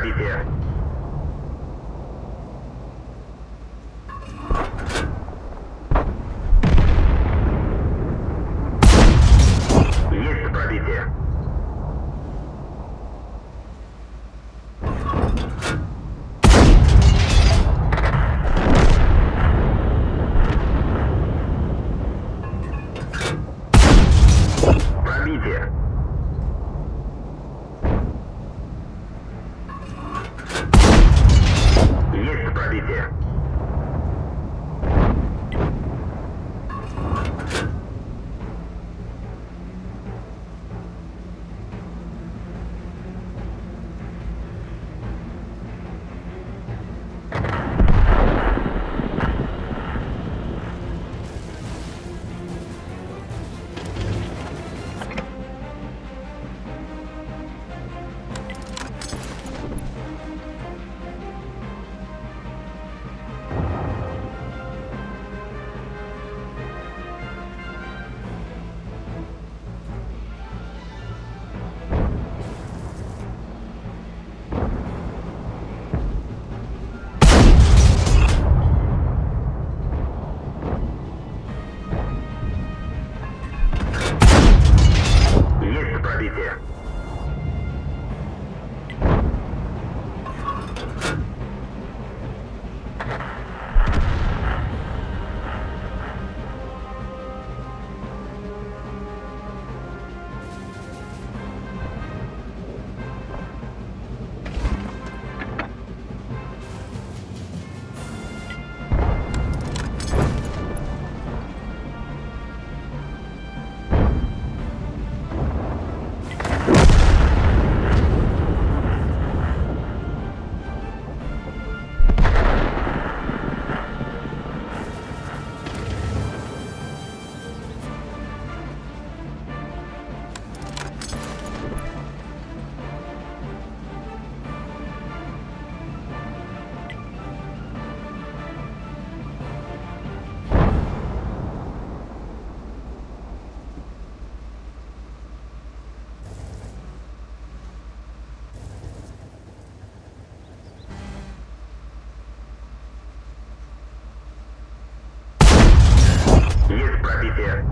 already there. Copy there.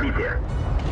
谢谢